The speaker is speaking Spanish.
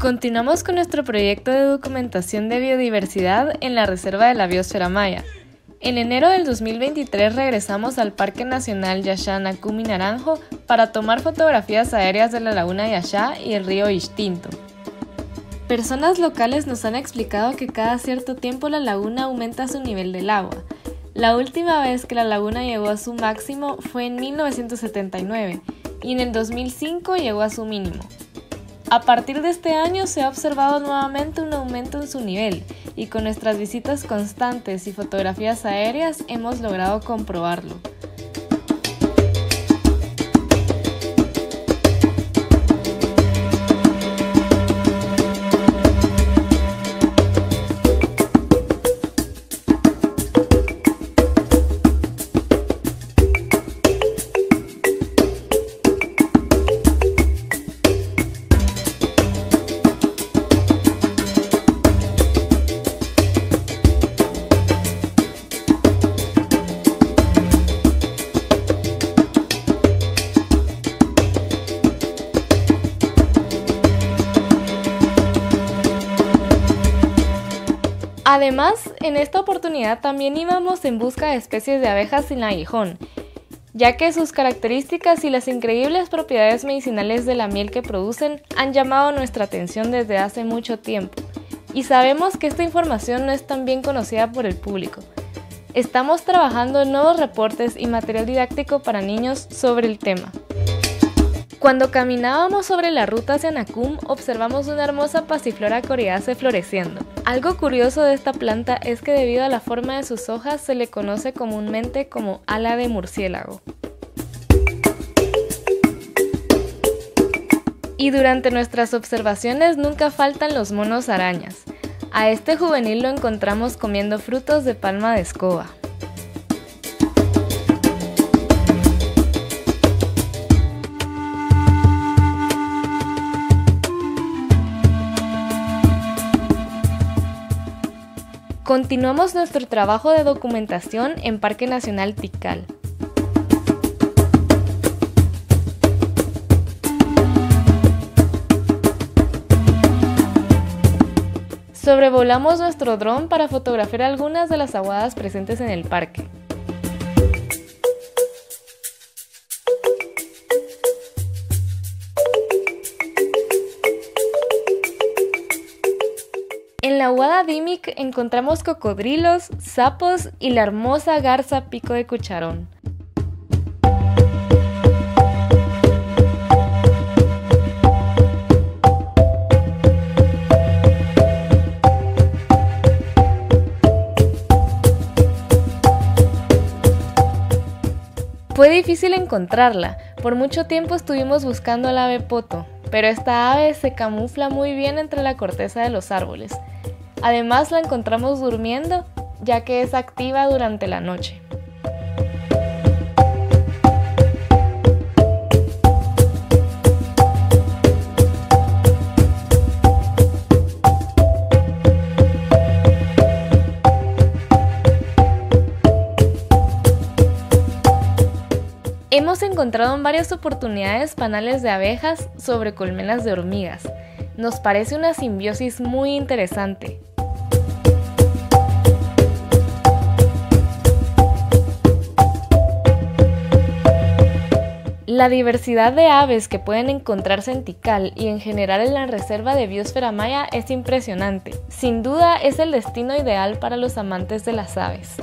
Continuamos con nuestro proyecto de documentación de biodiversidad en la Reserva de la Biosfera Maya. En enero del 2023 regresamos al Parque Nacional Yashá Kumi Naranjo para tomar fotografías aéreas de la laguna Yashá y el río Ixtinto. Personas locales nos han explicado que cada cierto tiempo la laguna aumenta su nivel del agua. La última vez que la laguna llegó a su máximo fue en 1979 y en el 2005 llegó a su mínimo. A partir de este año se ha observado nuevamente un aumento en su nivel y con nuestras visitas constantes y fotografías aéreas hemos logrado comprobarlo. Además, en esta oportunidad también íbamos en busca de especies de abejas sin aguijón, ya que sus características y las increíbles propiedades medicinales de la miel que producen han llamado nuestra atención desde hace mucho tiempo, y sabemos que esta información no es tan bien conocida por el público. Estamos trabajando en nuevos reportes y material didáctico para niños sobre el tema. Cuando caminábamos sobre la ruta hacia Nacum, observamos una hermosa pasiflora coriácea floreciendo. Algo curioso de esta planta es que debido a la forma de sus hojas se le conoce comúnmente como ala de murciélago. Y durante nuestras observaciones nunca faltan los monos arañas. A este juvenil lo encontramos comiendo frutos de palma de escoba. Continuamos nuestro trabajo de documentación en Parque Nacional Tikal. Sobrevolamos nuestro dron para fotografiar algunas de las aguadas presentes en el parque. En la Aguada Dimic encontramos cocodrilos, sapos y la hermosa garza pico de cucharón. Fue difícil encontrarla, por mucho tiempo estuvimos buscando al ave poto, pero esta ave se camufla muy bien entre la corteza de los árboles. Además la encontramos durmiendo, ya que es activa durante la noche. Hemos encontrado en varias oportunidades panales de abejas sobre colmenas de hormigas. Nos parece una simbiosis muy interesante. La diversidad de aves que pueden encontrarse en Tikal y en general en la reserva de Biosfera Maya es impresionante. Sin duda es el destino ideal para los amantes de las aves.